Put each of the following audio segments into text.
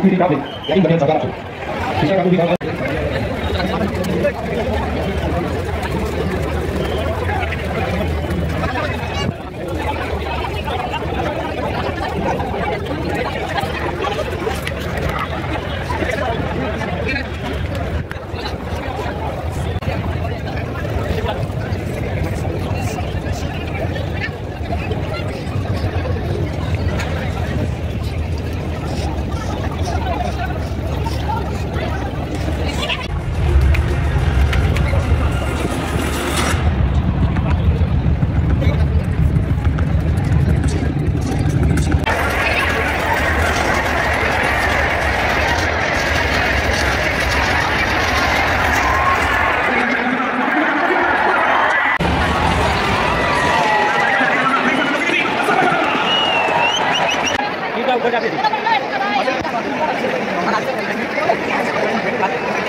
dipilih kami, jadi bagian negara. Bisa kami dikatakan Thank you.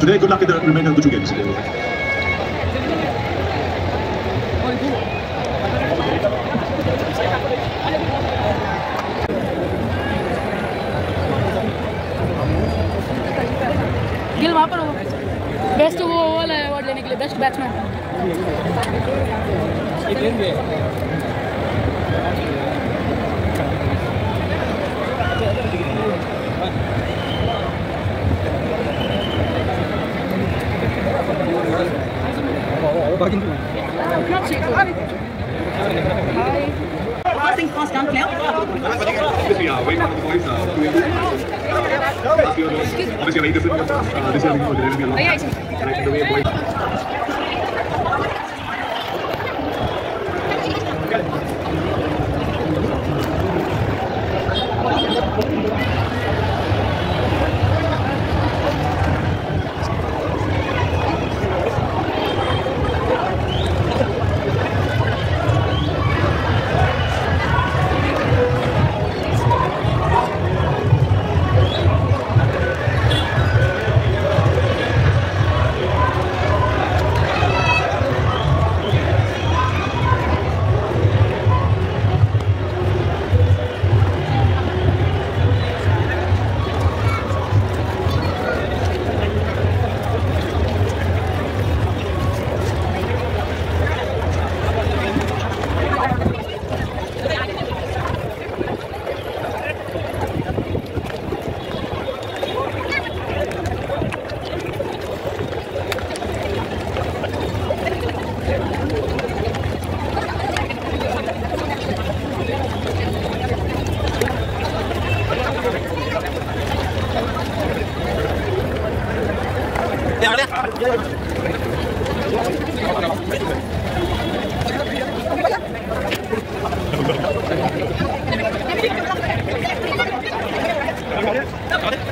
Today. Good luck in the remainder of the two games. Gill वहाँ पर हो best वो वाला award लेने के लिए best batsman Passing pass down clear. Obviously, uh, waiting for the boys. Uh, Obviously, year was obviously different. Uh, this is I think there will be a lot. Right, the way boys. ね。